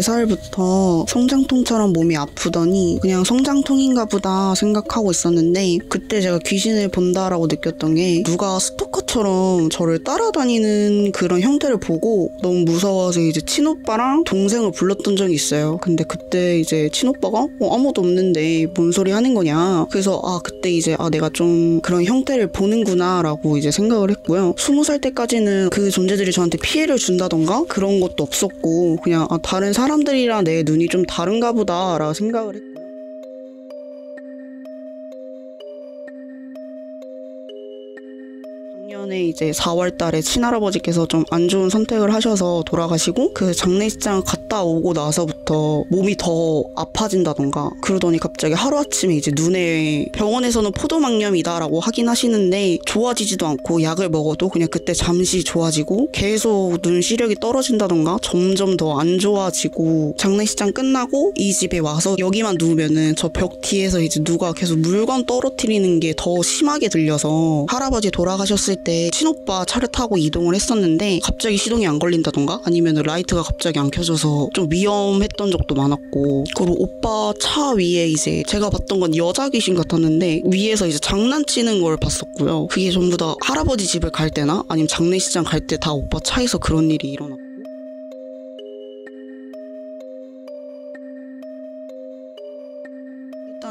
14살부터 성장통처럼 몸이 아프더니 그냥 성장통인가 보다 생각하고 있었는데 그때 제가 귀신을 본다라고 느꼈던 게 누가 스토커 처럼 저를 따라다니는 그런 형태를 보고 너무 무서워서 이제 친오빠랑 동생을 불렀던 적이 있어요. 근데 그때 이제 친오빠가 어, 아무도 없는데 뭔 소리 하는 거냐. 그래서 아 그때 이제 아 내가 좀 그런 형태를 보는구나라고 이제 생각을 했고요. 스무 살 때까지는 그 존재들이 저한테 피해를 준다던가 그런 것도 없었고 그냥 아, 다른 사람들이랑 내 눈이 좀 다른가 보다라고 생각을 했고 작년에 이제 4월 달에 친할아버지께서 좀 안 좋은 선택을 하셔서 돌아가시고 그 장례식장 갔다 오고 나서부터 몸이 더 아파진다던가 그러더니 갑자기 하루아침에 이제 눈에 병원에서는 포도막염이다라고 하긴 하시는데 좋아지지도 않고 약을 먹어도 그냥 그때 잠시 좋아지고 계속 눈 시력이 떨어진다던가 점점 더 안 좋아지고 장례식장 끝나고 이 집에 와서 여기만 누우면은 저 벽 뒤에서 이제 누가 계속 물건 떨어뜨리는 게 더 심하게 들려서 할아버지 돌아가셨을 때 친오빠 차를 타고 이동을 했었는데 갑자기 시동이 안 걸린다던가? 아니면 라이트가 갑자기 안 켜져서 좀 위험했던 적도 많았고 그리고 오빠 차 위에 이제 제가 봤던 건 여자 귀신 같았는데 위에서 이제 장난치는 걸 봤었고요. 그게 전부 다 할아버지 집을 갈 때나 아니면 장례식장 갈 때 다 오빠 차에서 그런 일이 일어났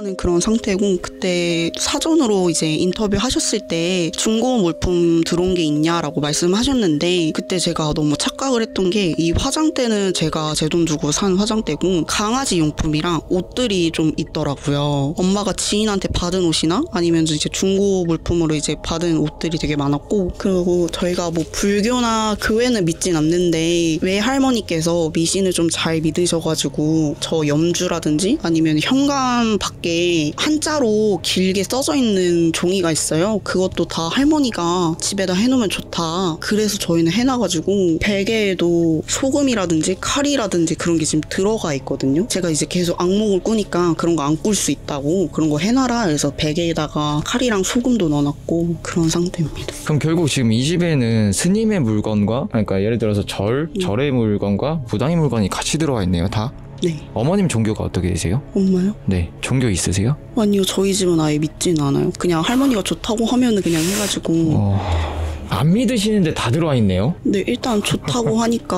고 일단은 그런 상태고 그때 사전으로 이제 인터뷰 하셨을 때 중고 물품 들어온 게 있냐라고 말씀하셨는데 그때 제가 너무 착각을 했던 게 이 화장대는 제가 제 돈 주고 산 화장대고 강아지 용품이랑 옷들이 좀 있더라고요. 엄마가 지인한테 받은 옷이나 아니면 이제 중고 물품으로 이제 받은 옷들이 되게 많았고 그리고 저희가 뭐 불교나 교회는 믿진 않는데 왜 할머니께서 미신을 좀 잘 믿으셔가지고 저 염주라든지 아니면 현관 밖에 한자로 길게 써져 있는 종이가 있어요. 그것도 다 할머니가 집에다 해놓으면 좋다. 그래서 저희는 해놔가지고 베개에도 소금이라든지 칼이라든지 그런 게 지금 들어가 있거든요. 제가 이제 계속 악몽을 꾸니까 그런 거 안 꿀 수 있다고 그런 거 해놔라. 그래서 베개에다가 칼이랑 소금도 넣어놨고 그런 상태입니다. 그럼 결국 지금 이 집에는 스님의 물건과 그러니까 예를 들어서 절, 절의 물건과 무당의 물건이 같이 들어와 있네요, 다. 네. 어머님 종교가 어떻게 되세요? 엄마요? 네, 종교 있으세요? 아니요. 저희 집은 아예 믿진 않아요. 그냥 할머니가 좋다고 하면은 그냥 해가지고. 어, 안 믿으시는데 다 들어와 있네요. 네, 일단 좋다고 하니까.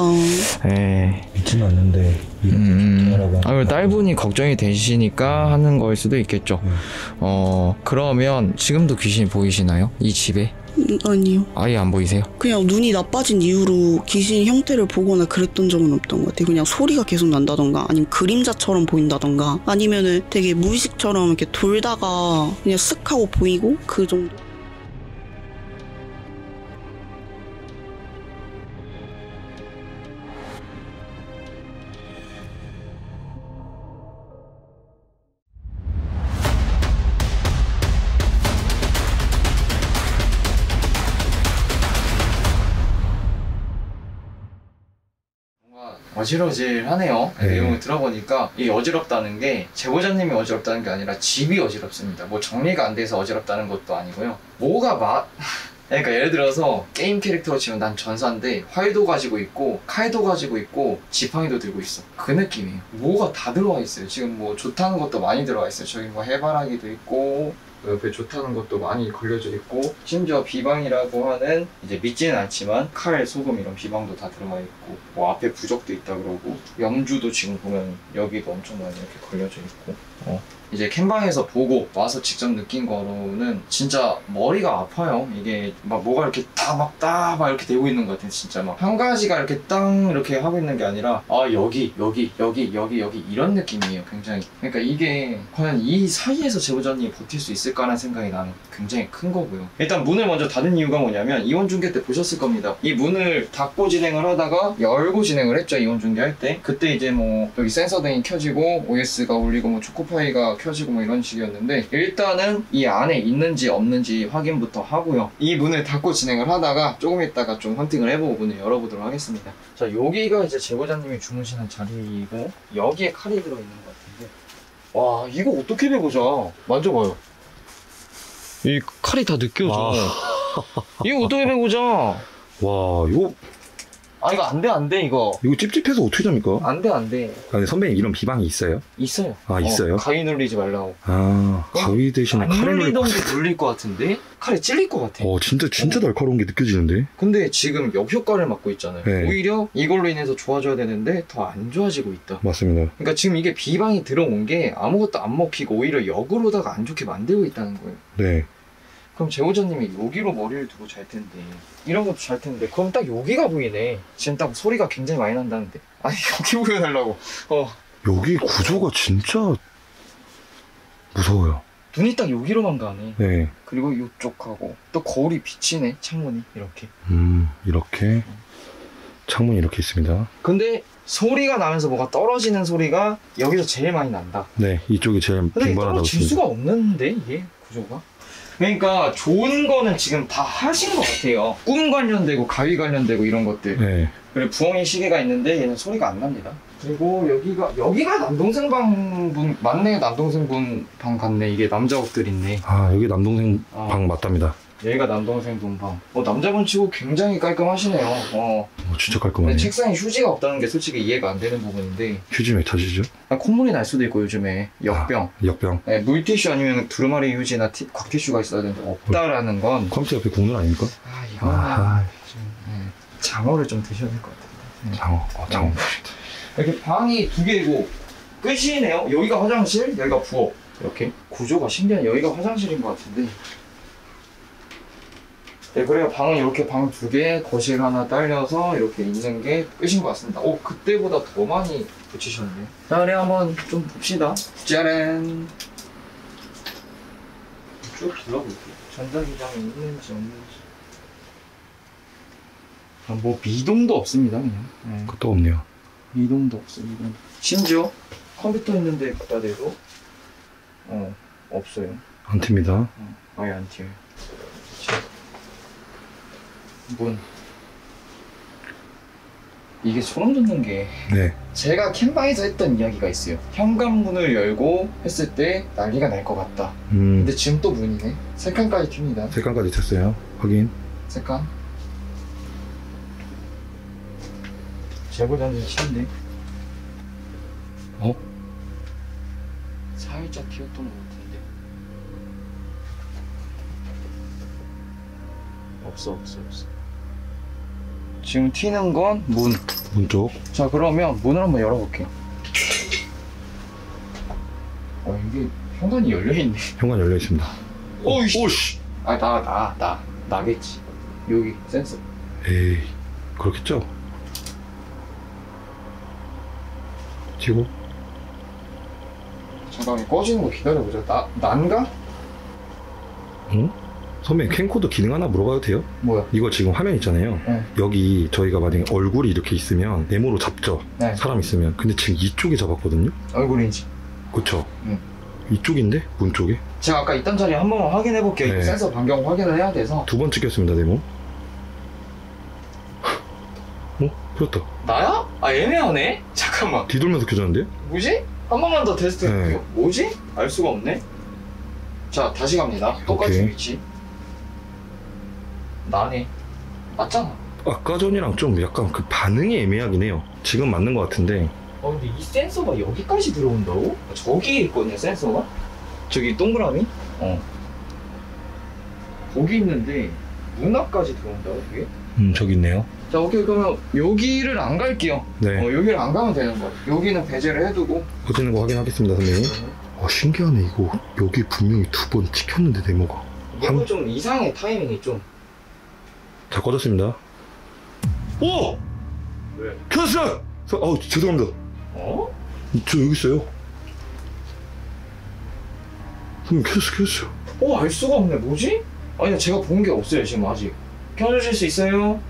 에, 믿지는 않는데 음, 하라고 아, 딸분이 걱정이 되시니까 하는 거일 수도 있겠죠. 음. 어, 그러면 지금도 귀신이 보이시나요? 이 집에? 음, 아니요. 아예 안 보이세요? 그냥 눈이 나빠진 이후로 귀신 형태를 보거나 그랬던 적은 없던 것 같아요. 그냥 소리가 계속 난다던가, 아니면 그림자처럼 보인다던가, 아니면은 되게 무의식처럼 이렇게 돌다가 그냥 쓱 하고 보이고, 그 정도. 어질어질하네요. 네. 내용을 들어보니까 이 어지럽다는 게 제보자님이 어지럽다는 게 아니라 집이 어지럽습니다. 뭐 정리가 안 돼서 어지럽다는 것도 아니고요. 뭐가 마... 그러니까 예를 들어서 게임 캐릭터로 치면 난 전사인데 활도 가지고 있고 칼도 가지고 있고 지팡이도 들고 있어. 그 느낌이에요. 뭐가 다 들어와 있어요. 지금 뭐 좋다는 것도 많이 들어와 있어요. 저기 뭐 해바라기도 있고 옆에 좋다는 것도 많이 걸려져 있고 심지어 비방이라고 하는 이제 믿지는 않지만 칼, 소금 이런 비방도 다 들어가 있고 뭐 앞에 부적도 있다 그러고 염주도 지금 보면 여기도 엄청 많이 이렇게 걸려져 있고 어. 이제 캠방에서 보고 와서 직접 느낀 거로는 진짜 머리가 아파요. 이게 막 뭐가 이렇게 딱막딱막 이렇게 되고 있는 것 같아요. 진짜 막 한 가지가 이렇게 땅 이렇게 하고 있는 게 아니라 아 여기 여기 여기 여기 여기 이런 느낌이에요. 굉장히 그러니까 이게 과연 이 사이에서 제보자님이 버틸 수 있을까라는 생각이 나는 굉장히 큰 거고요. 일단 문을 먼저 닫은 이유가 뭐냐면 이원 중계 때 보셨을 겁니다. 이 문을 닫고 진행을 하다가 열고 진행을 했죠. 이원 중계 할 때. 그때 이제 뭐 여기 센서 등이 켜지고 OS가 울리고 뭐 초코파이가 켜지고 뭐 이런 식이었는데 일단은 이 안에 있는지 없는지 확인부터 하고요. 이 문을 닫고 진행을 하다가 조금 있다가 좀 헌팅을 해보고 문을 열어보도록 하겠습니다. 자 여기가 이제 제보자님이 주무시는 자리이고 여기에 칼이 들어있는 것 같은데 와 이거 어떻게 해보자 만져봐요. 이 칼이 다 느껴져. 와. 이거 어떻게 해보자. 와 이거 아 이거 안 돼 안 돼 이거. 이거 찝찝해서 어떻게 잡니까? 안 돼 안 돼. 아, 근데 선배님 이런 비방이 있어요? 있어요. 아, 있어요? 어, 가위 눌리지 말라고. 아 가위 대신에 안 칼에 눌리던 게 눌릴 것 같은데? 칼에 찔릴 것 같아. 어 진짜 진짜 날카로운 게 느껴지는데? 근데 지금 역효과를 맞고 있잖아요. 네. 오히려 이걸로 인해서 좋아져야 되는데 더 안 좋아지고 있다. 맞습니다. 그러니까 지금 이게 비방이 들어온 게 아무것도 안 먹히고 오히려 역으로다가 안 좋게 만들고 있다는 거예요. 네 그럼 제호자님이 여기로 머리를 두고 잘 텐데. 이런 것도 잘 텐데. 그럼 딱 여기가 보이네. 지금 딱 소리가 굉장히 많이 난다는데. 아니 여기 보여달라고. 어. 여기 구조가 진짜 무서워요. 눈이 딱 여기로만 가네. 네. 그리고 이쪽하고. 또 거울이 비치네 창문이. 이렇게. 음, 이렇게. 창문이 이렇게 있습니다. 근데 소리가 나면서 뭐가 떨어지는 소리가 여기서 제일 많이 난다. 네, 이쪽이 제일 근데 빈번하다고 떨어질. 수가 없는데 이게 구조가 그러니까 좋은 거는 지금 다 하신 것 같아요 꿈 관련되고 가위 관련되고 이런 것들 네, 그리고 부엉이 시계가 있는데 얘는 소리가 안 납니다. 그리고 여기가 여기가 남동생 방분 맞네 남동생 분방 같네 이게 남자 옷들 있네. 아 여기 남동생 어. 방 맞답니다. 얘가 남동생 분 방. 어 남자분 치고 굉장히 깔끔하시네요. 어. 어, 진짜 근데 깔끔하네. 책상에 휴지가 없다는 게 솔직히 이해가 안 되는 부분인데 휴지 왜 타시죠? 아, 콧물이 날 수도 있고 요즘에 역병. 아, 역병. 네, 물티슈 아니면 두루마리 휴지나 티, 곽티슈가 있어야 되는데 없다라는 건 컴퓨터 옆에 국물 아닙니까? 아, 이거는 아, 좀, 네, 장어를 좀 드셔야 될 것 같아요. 장어. 어, 장어. 이렇게 방이 두 개고 끝이네요. 여기가 화장실, 여기가 부엌. 이렇게 구조가 신기한 여기가 화장실인 것 같은데. 네, 그래요. 방은 이렇게 방 두 개, 거실 하나 딸려서 이렇게 있는 게 끝인 것 같습니다. 오, 그때보다 더 많이 붙이셨네. 자, 그래 한번 좀 봅시다. 짜란. 쭉 둘러볼게요. 전자기장이 있는지 없는지. 아, 뭐 미동도 없습니다, 그냥. 네. 그것도 없네요. 없어 이동 심지어 컴퓨터 있는데 갖다 대도 어 없어요 안 틉니다. 어, 아예 안 튀어요 문 이게 소름 돋는 게 네. 제가 캠방에서 했던 이야기가 있어요 현관문을 열고 했을 때 난리가 날 것 같다 음, 근데 지금 또 문이네 세 칸까지 튑니다 색감까지 쳤어요. 확인. 세 칸. 제보자는 치인데 어? 살짝 튀었던 것 같은데 없어 없어 없어 지금 튀는 건 문. 문 쪽. 자 그러면 문을 한번 열어볼게요. 어 이게 현관이 열려 있네. 현관 열려 있습니다. 오이씨. 오씨. 아 나 나 나 나겠지. 여기 센서. 에이, 그렇겠죠? 치고. 잠깐만 꺼지는 거 기다려보자. 나 난가? 응? 선배님 캠코더 기능 하나 물어봐도 돼요? 뭐야? 이거 지금 화면 있잖아요. 네. 여기 저희가 만약에 얼굴이 이렇게 있으면 네모로 잡죠. 네. 사람 있으면. 근데 지금 이쪽에 잡았거든요. 얼굴인지. 그쵸? 응. 이쪽인데? 문 쪽에? 제가 아까 있던 자리 한 번만 확인해 볼게요. 네. 센서 변경 확인을 해야 돼서. 두 번 찍혔습니다, 네모. 어? 그렇다. 나야? 아 애매하네. 잠깐만. 뒤돌면서 켜졌는데? 뭐지? 한 번만 더 테스트 네. 해볼게요. 뭐지? 알 수가 없네. 자 다시 갑니다. 똑같은 오케이. 위치. 나네. 맞잖아. 아까 전이랑 좀 약간 그 반응이 애매하긴 해요. 지금 맞는 것 같은데. 어 근데 이 센서가 여기까지 들어온다고? 저기에 있거든요 센서가? 저기 동그라미? 어 거기 있는데 문 앞까지 들어온다고 그게? 음, 저기 있네요. 자 오케이 그러면 여기를 안 갈게요 네. 어 여기를 안 가면 되는 거야 여기는 배제를 해두고 어지는 거 확인하겠습니다, 선생님. 어, 신기하네, 이거. 여기 분명히 두 번 찍혔는데, 네모가. 이거 좀 이상해 타이밍이 좀 자, 꺼졌습니다. 오! 왜? 서, 어, 죄송합니다. 어? 저 여기 있어요. 선생님, 켰어, 켰어요. 어, 알 수가 없네. 뭐지? 아니, 제가 본 게 없어요, 지금 아직. 켜주실 수 있어요?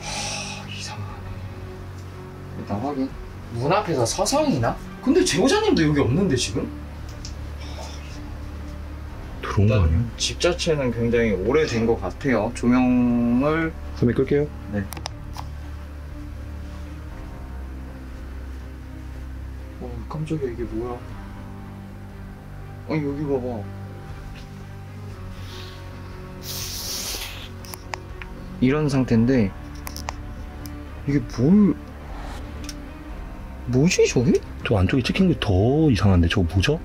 하, 이상하네. 일단 확인. 문 앞에서 서성이나? 근데 제보자님도 여기 없는데, 지금? 들어온 거 아니야? 집 자체는 굉장히 오래된 것 같아요. 조명을. 선생님, 끌게요. 어, 깜짝이야, 이게 뭐야. 아니, 여기 봐봐. 이런 상태인데 이게 뭘 뭐지 저게? 저 안쪽에 찍힌 게 더 이상한데 저거 뭐죠?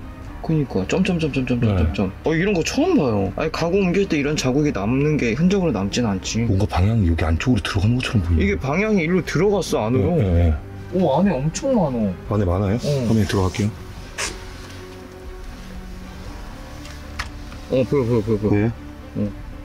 그니까. 점점점점점점점. 어 이런 거 처음 봐요. 아니 가구 옮길 때 이런 자국이 남는 게 흔적으로 남진 않지. 뭔가 방향이 여기 안쪽으로 들어가는 것처럼 보이네. 이게 방향이 일로 들어갔어 안으로. 네, 네. 오 안에 엄청 많어. 안에 많아요? 어. 화면에 들어갈게요. 어 보여 보여 보여 보여. 네.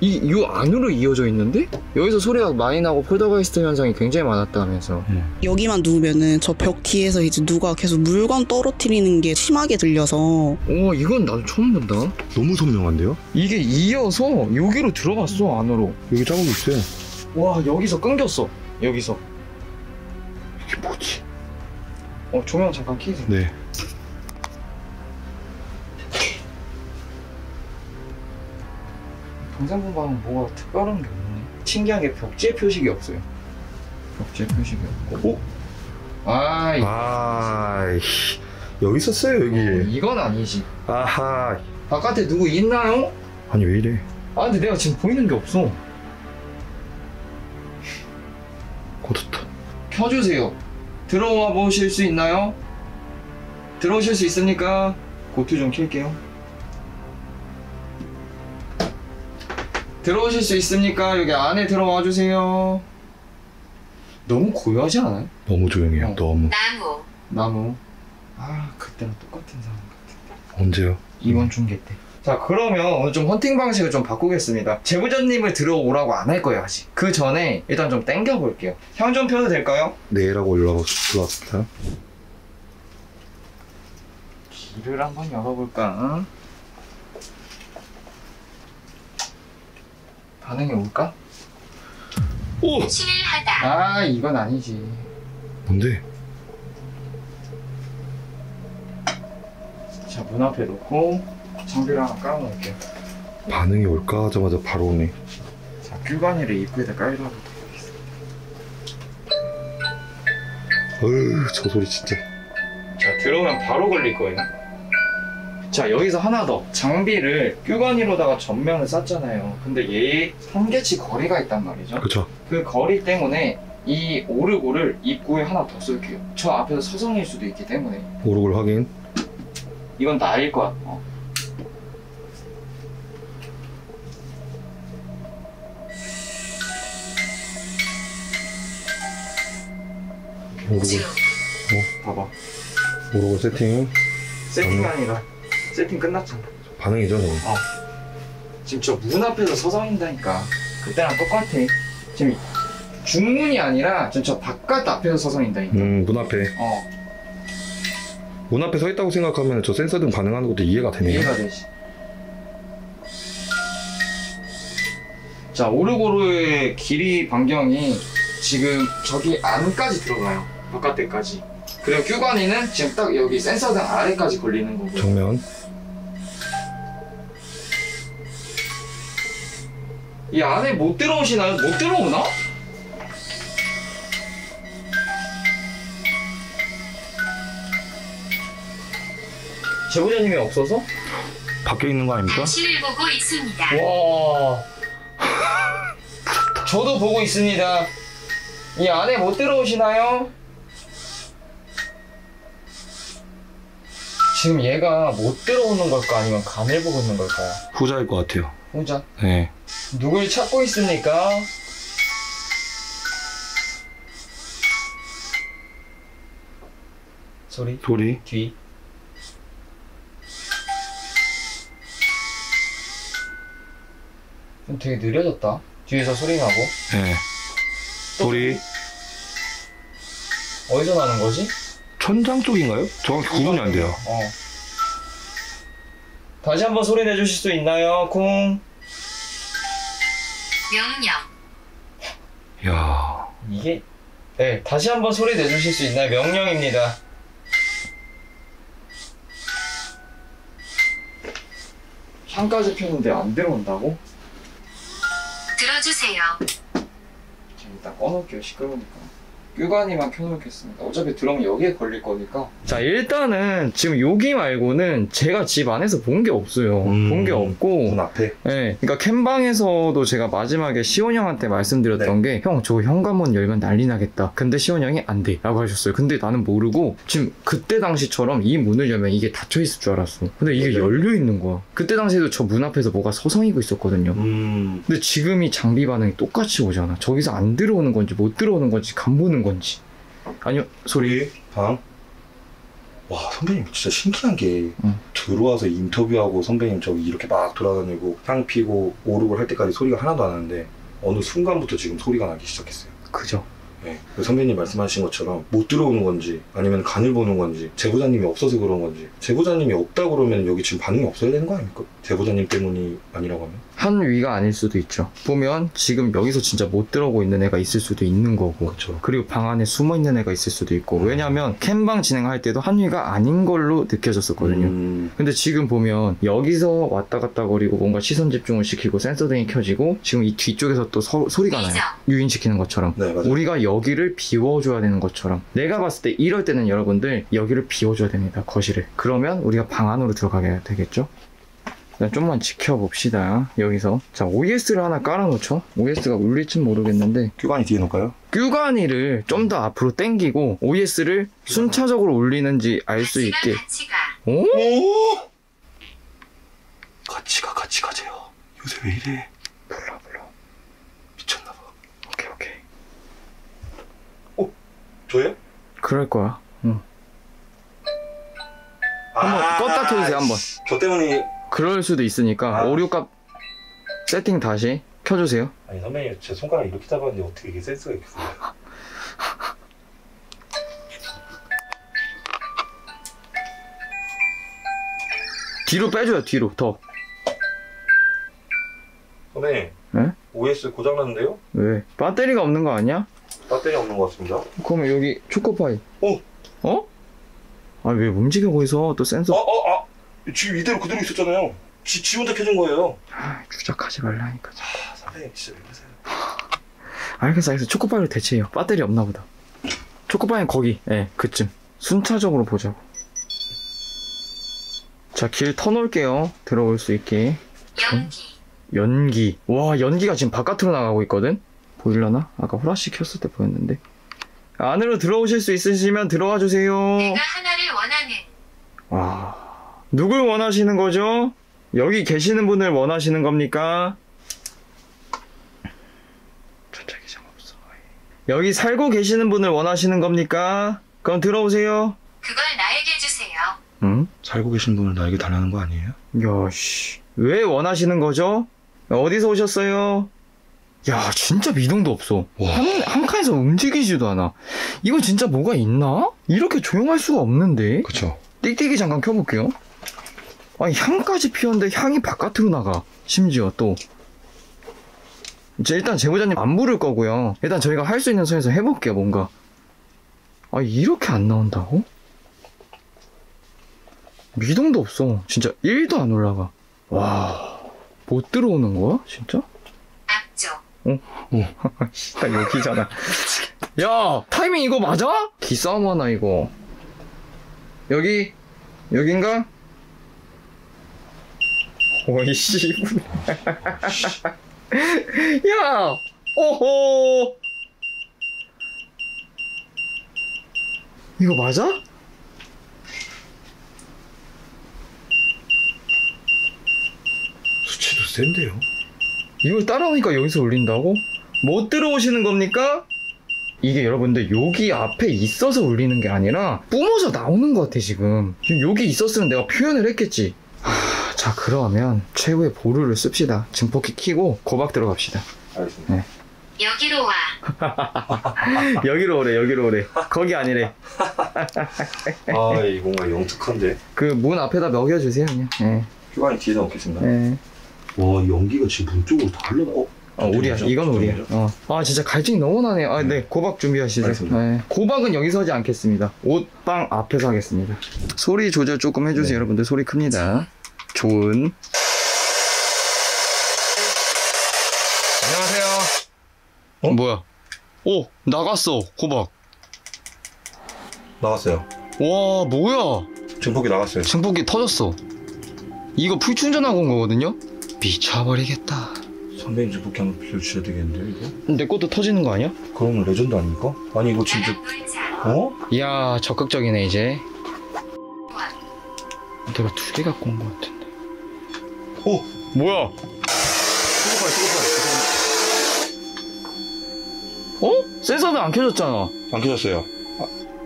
이, 이 안으로 이어져 있는데? 여기서 소리가 많이 나고 폴터가이스트 현상이 굉장히 많았다면서. 여기만 누우면은 저 벽 뒤에서 이제 누가 계속 물건 떨어뜨리는 게 심하게 들려서. 오 이건 나도 처음 본다. 너무 선명한데요? 이게 이어서 여기로 들어갔어 안으로. 여기 자국이 있어요. 와 여기서 끊겼어. 여기서. 이게 뭐지? 어 조명 잠깐 켜주세요. 네 동생분 방은 뭐가 특별한 게 없네 신기한 게 벽지에 표식이 없어요 벽지에 표식이 없고 오? 아이 아이씨 여기 있었어요 여기 어, 이건 아니지 아하 바깥에 누구 있나요? 아니 왜 이래 아 근데 내가 지금 보이는 게 없어 꺼졌다 켜주세요. 들어와 보실 수 있나요? 들어오실 수 있습니까? 고투 좀 킬게요. 들어오실 수 있습니까? 여기 안에 들어와 주세요. 너무 고요하지 않아요? 너무 조용해요 어. 너무 나무, 나무. 아 그때랑 똑같은 상황 같아. 언제요? 이번 중계 때. 자 그러면 오늘 좀 헌팅 방식을 좀 바꾸겠습니다. 제보자님을 들어오라고 안 할 거예요 아직. 그 전에 일단 좀 땡겨 볼게요. 향 좀 펴도 될까요? 네라고 올라가 올라왔습니다 길을 한번 열어볼까? 반응이 올까? 오! 아 이건 아니지. 뭔데? 자 문 앞에 놓고 장비를 하나 깔아놓을게요. 반응이 올까 하자마자 바로 오네 자 귤바니를 입구에다 하겠습니다. 어휴 저 소리 진짜 자 들어오면 바로 걸릴 거예요. 자 여기서 하나 더 장비를 큐바니로다가 전면을 쌌잖아요. 근데 얘 한계치 거리가 있단 말이죠. 그쵸 그 거리 때문에 이 오르골을 입구에 하나 더 쏠게요. 저 앞에서 서성일 수도 있기 때문에 오르골 확인 이건 나일 거야. 어. 오르골 주, 봐봐. 오르골 세팅 세팅이 아니라 세팅 끝났잖아. 반응이죠 뭐. 지금 저 문 앞에서 서성인다니까. 그때랑 똑같아. 지금 중문이 아니라 지금 저 바깥 앞에서 서성인다니까. 음 문 앞에 어, 문 앞에 서 있다고 생각하면 저 센서등 반응하는 것도 이해가 되네요 이해가 되지. 자, 오르고르의 길이 반경이 지금 저기 안까지 들어가요. 바깥에까지. 그리고 큐바니는 지금 딱 여기 센서등 아래까지 걸리는 거고. 정면 이 안에 못 들어오시나요? 못 들어오나? 제보자님이 없어서? 밖에 있는 거 아닙니까? 당신을 보고 있습니다. 와. 저도 보고 있습니다. 이 안에 못 들어오시나요? 지금 얘가 못 들어오는 걸까 아니면 간을 보고 있는 걸까요? 후자일 것 같아요 혼자 네. 누굴 찾고 있습니까? 소리? 소리? 뒤? 좀 되게 느려졌다. 뒤에서 소리 나고. 네. 또 소리? 어디서 나는 거지? 천장 쪽인가요? 정확히 구분이 안 돼요. 어. 다시 한번 소리 내주실 수 있나요? 쿵. 명령, 이야 이게 네 다시 한번 소리 내주실 수 있나요? 명령입니다. 향까지 폈는데 안 들어온다고? 들어주세요. 지금 일단 꺼놓을게요 시끄러우니까. 큐관이만 켜놓겠습니다. 어차피 들어오면 여기에 걸릴 거니까. 자 일단은 지금 여기 말고는 제가 집 안에서 본 게 없어요. 음. 본 게 없고. 문 앞에. 네, 그러니까 캠방에서도 제가 마지막에 시온 형한테 말씀드렸던 게형 저 현관문 열면 난리 나겠다. 근데 시온 형이 안 돼 라고 하셨어요. 근데 나는 모르고 지금 그때 당시처럼 이 문을 열면 이게 닫혀 있을 줄 알았어. 근데 이게 맞아요. 열려 있는 거야. 그때 당시에도 저 문 앞에서 뭐가 서성이고 있었거든요. 음. 근데 지금이 장비 반응이 똑같이 오잖아. 저기서 안 들어오는 건지 못 들어오는 건지 간 보는 건지. 아니요 소리. 방. 와 선배님 진짜 신기한 게 응. 들어와서 인터뷰하고 선배님 저기 이렇게 막 돌아다니고 향 피고 오르고 할 때까지 소리가 하나도 안 나는데 어느 순간부터 지금 소리가 나기 시작했어요. 그죠. 네. 그 선배님 말씀하신 것처럼 못 들어오는 건지 아니면 간을 보는 건지 제보자님이 없어서 그런 건지 제보자님이 없다 그러면 여기 지금 반응이 없어야 되는 거 아닙니까? 제보자님 때문이 아니라고 하면 한 위가 아닐 수도 있죠. 보면 지금 여기서 진짜 못 들어오고 있는 애가 있을 수도 있는 거고. 그렇죠. 그리고 방 안에 숨어 있는 애가 있을 수도 있고. 왜냐면 캠방 진행할 때도 한 위가 아닌 걸로 느껴졌었거든요. 음, 근데 지금 보면 여기서 왔다 갔다 거리고 뭔가 시선 집중을 시키고 센서 등이 켜지고 지금 이 뒤쪽에서 또 서- 소리가 나요. 유인시키는 것처럼. 네 맞아요. 우리가 여 기를 비워줘야 되는 것처럼 내가 봤을 때 이럴 때는 여러분들 여기를 비워줘야 됩니다 거실을 그러면 우리가 방 안으로 들어가게 되겠죠 일단 좀만 지켜봅시다 여기서 자 OS를 하나 깔아놓죠 OS가 울릴지 모르겠는데 규관이 뒤에 놓을까요? 큐가니를 좀 더 앞으로 당기고 OS를 순차적으로 올리는지 알 수 있게 같이 가. 오? 오! 같이 가 같이 가세요. 요새 왜 이래? 불러 불러 미쳤나봐. 오케이 오케이 저요? 그럴 거야 응. 한번 아, 껐다 켜주세요 한번 저 때문에 그럴 수도 있으니까 아. 오류값 세팅 다시 켜주세요 아니 선배님 제 손가락 이렇게 잡았는데 어떻게 이게 센스가 있겠어요? 뒤로 빼줘요 뒤로 더 선배님 네? OS 고장 났는데요? 왜? 배터리가 없는 거 아니야? 배터리 없는 것 같습니다. 그러면 여기 초코파이 어? 어? 아왜 움직여 거기서 또 센서 어어 아! 지금 이대로 그대로 있었잖아요. 지, 지 혼자 켜진 거예요. 아, 주작하지 말라니까 아 선배님 진짜 왜 그러세요? 알겠어 알겠어 초코파이로 대체해요 배터리 없나 보다 초코파이는 거기 예 그쯤 순차적으로 보자고 자 길 터놓을게요 들어올 수 있게 연기. 연기 와 연기가 지금 바깥으로 나가고 있거든 보일라나? 아까 후라시 켰을 때 보였는데 안으로 들어오실 수 있으시면 들어와 주세요 내가 하나를 원하는 와 누굴 원하시는 거죠? 여기 계시는 분을 원하시는 겁니까? 전자기장 없어 여기 살고 계시는 분을 원하시는 겁니까? 그럼 들어오세요 그걸 나에게 주세요. 응? 살고 계신 분을 나에게 달라는 거 아니에요? 야씨 왜 원하시는 거죠? 어디서 오셨어요? 야 진짜 미동도 없어. 와. 한, 한 칸에서 움직이지도 않아. 이거 진짜 뭐가 있나? 이렇게 조용할 수가 없는데. 그쵸. 띡띡이 잠깐 켜볼게요. 아니 향까지 피웠는데 향이 바깥으로 나가. 심지어 또. 이제 일단 제보자님 안 부를 거고요. 일단 저희가 할 수 있는 선에서 해볼게요 뭔가. 아 이렇게 안 나온다고? 미동도 없어. 진짜 1도 안 올라가. 와. 못 들어오는 거야 진짜? 앞쪽. 딱 여기잖아. 야, 타이밍 이거 맞아? 기싸움 하나, 이거. 여기, 여긴가? 오이씨. 야! 오호! 이거 맞아? 수치도 센데요? 이걸 따라오니까 여기서 울린다고? 못 들어오시는 겁니까? 이게 여러분들 여기 앞에 있어서 울리는 게 아니라 뿜어져 나오는 것 같아 지금 지금 여기 있었으면 내가 표현을 했겠지 하, 자 그러면 최후의 보루를 씁시다 증폭기 키고 고박 들어갑시다 알겠습니다. 여기로 와. 여기로 오래 여기로 오래 거기 아니래 아, 이 뭔가 영특한데. 그 문 앞에다 먹여주세요 그냥 예, 휴관이 뒤에다 놓겠습니다. 예. 와, 연기가 지금 문 쪽으로 다 흘러나. 어? 어, 우리야. 이건 우리야. 어. 아, 진짜 갈증이 너무 나네요. 아, 네. 고박 준비하시죠. 알겠습니다. 네. 고박은 여기서 하지 않겠습니다. 옷방 앞에서 하겠습니다. 소리 조절 조금 해주세요, 네. 여러분들. 소리 큽니다. 좋은. 안녕하세요. 어? 뭐야? 오, 나갔어, 고박. 나갔어요. 와 뭐야 증폭기 나갔어요. 증폭기 터졌어 이거 풀 충전하고 온 거거든요? 미쳐버리겠다 선배님 증폭기 한번 빌려주셔야 되겠는데요, 이거? 내 것도 터지는 거 아니야? 그러면 레전드 아닙니까? 아니, 이거 진짜. 어? 이야 적극적이네 이제 내가 두 개 갖고 온 거 같은데 오! 뭐야 수고파이, 수고파이. 어? 센서는 안 켜졌잖아 안 켜졌어요.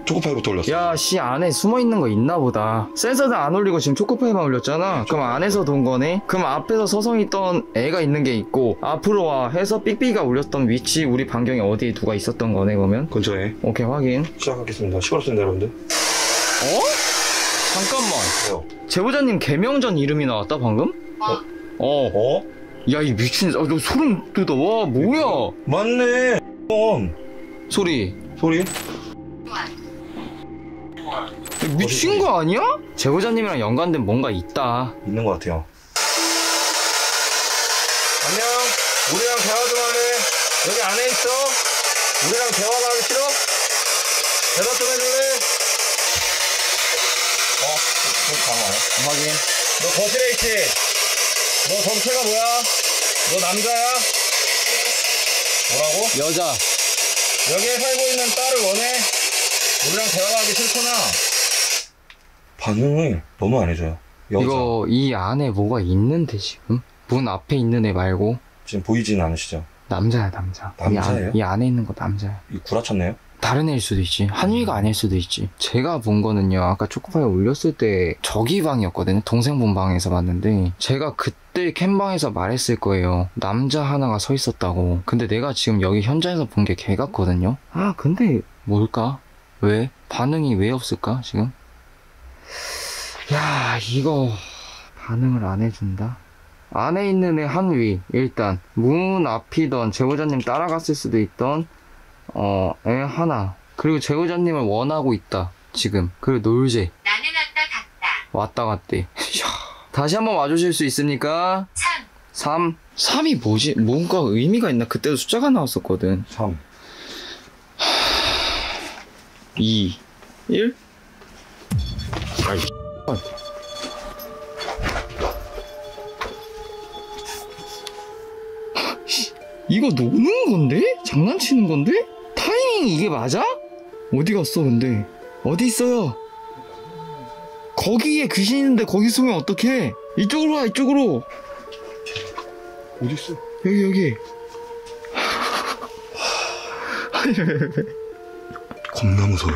아, 초코파이부터 올렸어요. 야, 씨 안에 숨어 있는 거 있나 보다. 센서는 안 올리고 지금 초코파이만 올렸잖아. 그럼 안에서 돈 거네. 그럼 앞에서 서성 있던 애가 있는 게 있고 앞으로 와 해서 삑삑이가 울렸던 위치 우리 반경에 어디에 누가 있었던 거네 그러면. 근처에 오케이 확인. 시작하겠습니다. 시끄럽습니다, 여러분들. 어? 잠깐만. 왜요? 제보자님 개명전 이름이 나왔다 방금? 어. 어. 어? 야 이 미친. 아, 너 소름 돋아. 와 뭐야? 맞네! 형! 소리. 소리? 야, 미친 거 아니야? 제보자님이랑 연관된 뭔가 있다. 있는 것 같아요. 안녕. 우리랑 대화 좀 할래? 여기 안에 있어? 우리랑 대화가 하기 싫어? 대답 좀 해줄래? 어, 좀 가만해. 확인. 너 거실에 있지? 너 정체가 뭐야? 너 남자야? 뭐라고? 여자. 여기에 살고 있는 딸을 원해? 우리랑 대화하기 싫구나. 반응을 너무 안 해줘요. 여자. 이거 이 안에 뭐가 있는데 지금? 문 앞에 있는 애 말고 지금 보이진 않으시죠? 남자야 남자. 남자예요? 이, 안, 이 안 에 있는 거 남자야. 이 구라쳤네요? 다른 애일 수도 있지. 한위가 아닐 수도 있지. 제가 본 거는요. 아까 초코파이 올렸을 때 저기 방이었거든요. 동생 본 방에서 봤는데 제가 그때 캠방에서 말했을 거예요. 남자 하나가 서 있었다고. 근데 내가 지금 여기 현장에서 본 게 걔 같거든요. 아 근데 뭘까? 왜? 반응이 왜 없을까 지금? 야 이거 반응을 안 해준다. 안에 있는 애 한 위 일단 문 앞이던 제보자님 따라갔을 수도 있던 어, 애 하나. 그리고 제보자님을 원하고 있다. 지금. 그리고 놀제. 나는 왔다 갔다. 왔다 갔대. 이야. 다시 한번 와주실 수 있습니까? 3. 3. 3이 뭐지? 뭔가 의미가 있나? 그때도 숫자가 나왔었거든. 3. 2. 1? 아이, 이거 노는 건데? 장난치는 건데? 타이밍 이게 맞아? 어디 갔어, 근데? 어디 있어요? 거기에 귀신 있는데 거기 숨으면 어떡해? 이쪽으로 와, 이쪽으로! 어딨어? 여기 여기 겁나 저,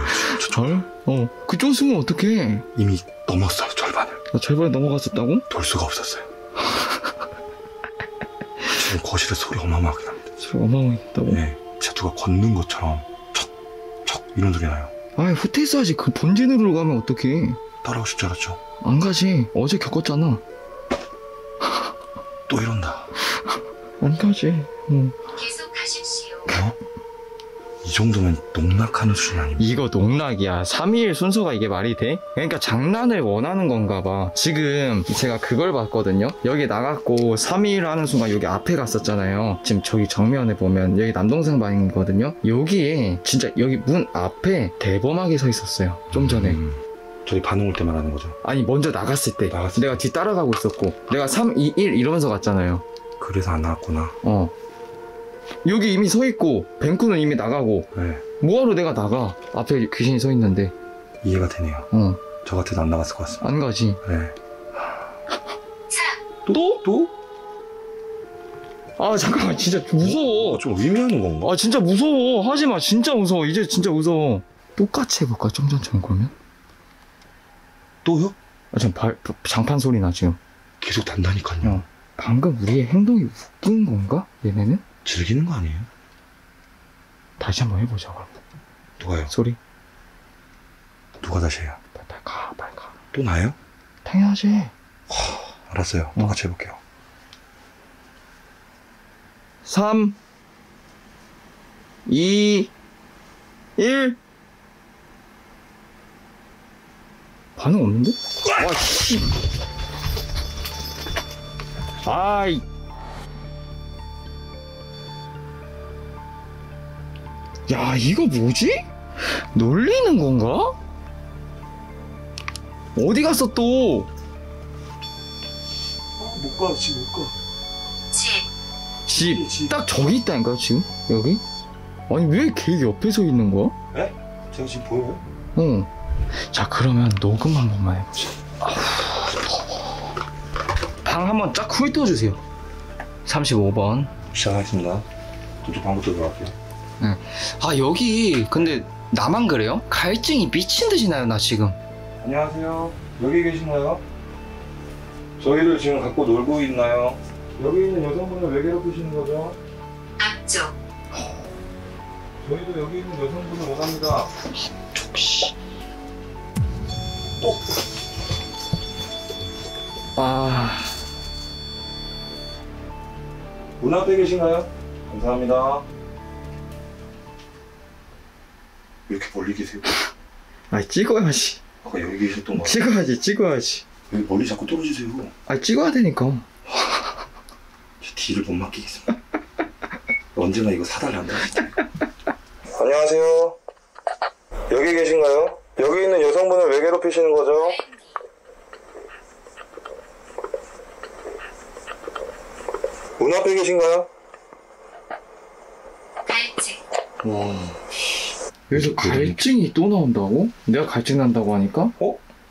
절? 어 그쪽 숨으면 어떡해 이미 넘었어요, 절반을. 나 절반에 넘어갔었다고? 돌 수가 없었어요. 지금 거실에 소리 어마어마하게 납니다. 저 어마어마했다고 네. 진짜 누가 걷는 것처럼 척, 척 이런 소리 나요. 아이 후퇴해서 하지 그 본진으로 가면 어떡해 따라오실 줄 알았죠? 안 가지 어제 겪었잖아 또 이런다. 안 가지 어. 이 정도면 농락하는 수준 아닙니까? 이거 농락이야. 3일 순서가 이게 말이 돼? 그러니까 장난을 원하는 건가 봐. 지금 제가 그걸 봤거든요. 여기 나갔고 3일 하는 순간 여기 앞에 갔었잖아요. 지금 저기 정면에 보면 여기 남동생 방이거든요. 여기에 진짜 여기 문 앞에 대범하게 서 있었어요. 좀 전에. 음, 저희 반응 올 때 말하는 거죠. 아니 먼저 나갔을 때. 나갔을 내가 뒤 따라가고 있었고. 내가 3, 2, 1 이러면서 갔잖아요. 그래서 안 나왔구나. 어 여기 이미 서 있고 뱅쿠는 이미 나가고 네. 뭐하러 내가 나가 앞에 귀신이 서 있는데 이해가 되네요. 어 저 같아도 안 나갔을 것 같습니다. 안 가지 네. 4. 또? 또? 아 잠깐만 진짜 무서워 어, 좀 의미하는 건가? 아 진짜 무서워 하지 마 진짜 무서워 이제 진짜 무서워 똑같이 해볼까 좀 전처럼 그러면? 또요? 아 지금 발, 장판 소리 나 지금 계속 단다니까요. 어. 방금 우리의 행동이 웃긴 건가? 얘네는? 즐기는 거 아니에요? 다시 한번 해보자 그럼 누가요? 소리 누가 다시 해요? 빨리, 빨리 가 빨리 가 또 나요? 당연하지 알았어요. 똑같이 해볼게요. 3 2 1 반응 없는데? 와, 씨. 아이. 야, 이거 뭐지? 놀리는 건가? 어디 갔어 또? 못 가 지금 못 가 집, 집 딱 저기 있다니까 지금 여기? 아니 왜 걔 옆에 서 있는 거야? 제가 지금 보여요? 응. 자 그러면 녹음 한 번만 해보자. 방 한번 쫙 훑어주세요. 35번. 시작하겠습니다 저쪽 방부터 들어갈게요 아 여기 근데 나만 그래요? 갈증이 미친 듯이 나요 나 지금. 안녕하세요 여기 계신가요? 저희를 지금 갖고 놀고 있나요? 여기 있는 여성분을 왜 괴롭히시는 거죠? 앞쪽, 저희도 여기 있는 여성분을 원합니다 족씨. 아문 앞에 계신가요? 감사합니다 이렇게 멀리 계세요? 아니 찍어야지. 아까 여기 계셨던 거 찍어야지 찍어야지. 왜 멀리 자꾸 떨어지세요? 아 찍어야 되니까. 제 뒤를 못 맡기겠습니다. 언제나 이거 사달란다. 안녕하세요. 여기 계신가요? 여기 있는 여성분을 왜 괴롭히시는 거죠? 문 앞에 계신가요? 갈증, 와. 여기서 갈증이 또 나온다고? 내가 갈증 난다고 하니까?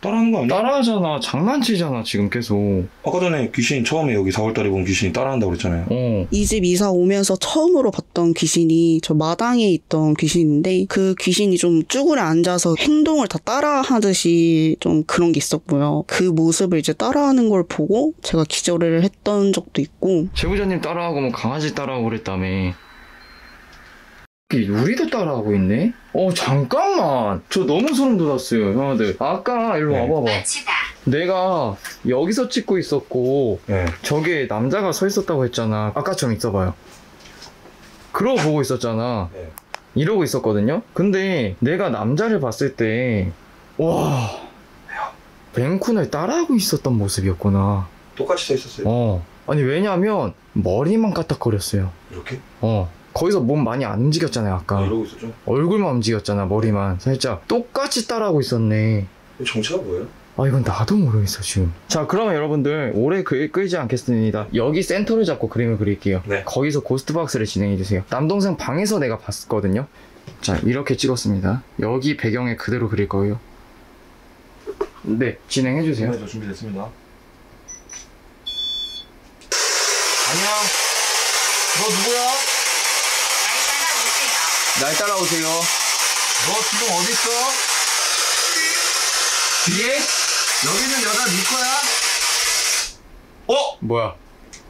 따라하는 거 아니야? 따라하잖아. 장난치잖아 지금 계속. 아까 전에 귀신 처음에 여기 4월달에 본 귀신이 따라한다고 그랬잖아요. 어. 이 집 이사 오면서 처음으로 봤던 귀신이 저 마당에 있던 귀신인데 그 귀신이 좀 쭈그려 앉아서 행동을 다 따라 하듯이 좀 그런 게 있었고요. 그 모습을 이제 따라하는 걸 보고 제가 기절을 했던 적도 있고 제보자님 따라하고 뭐 강아지 따라하고 그랬다며. 우리도 따라하고 있네? 어 잠깐만. 저 너무 소름 돋았어요 형아들. 아까 일로 네. 와봐봐. 마치다, 내가 여기서 찍고 있었고 네. 저기에 남자가 서 있었다고 했잖아. 아까처럼 있어봐요. 그러고 보고 있었잖아. 네. 이러고 있었거든요. 근데 내가 남자를 봤을 때, 와, 뱅쿤을 따라하고 있었던 모습이었구나. 똑같이 서 있었어요. 어. 아니, 왜냐면, 머리만 까딱거렸어요. 이렇게? 어. 거기서 몸 많이 안 움직였잖아요, 아까. 아, 이러고 있었죠? 얼굴만 움직였잖아, 머리만. 살짝. 똑같이 따라하고 있었네. 이 정체가 뭐예요? 아 이건 나도 모르겠어 지금 자 그러면 여러분들 오래 그, 끌지 않겠습니다 여기 센터를 잡고 그림을 그릴게요 네. 거기서 고스트박스를 진행해주세요 남동생 방에서 내가 봤거든요 자 이렇게 찍었습니다 여기 배경에 그대로 그릴 거예요 네 진행해주세요 네, 저 준비됐습니다. 안녕. 너 누구야? 날 따라 오세요. 날 따라오세요 너 지금 어디 있어? 뒤에? 여기는 여자 네 거야? 어? 뭐야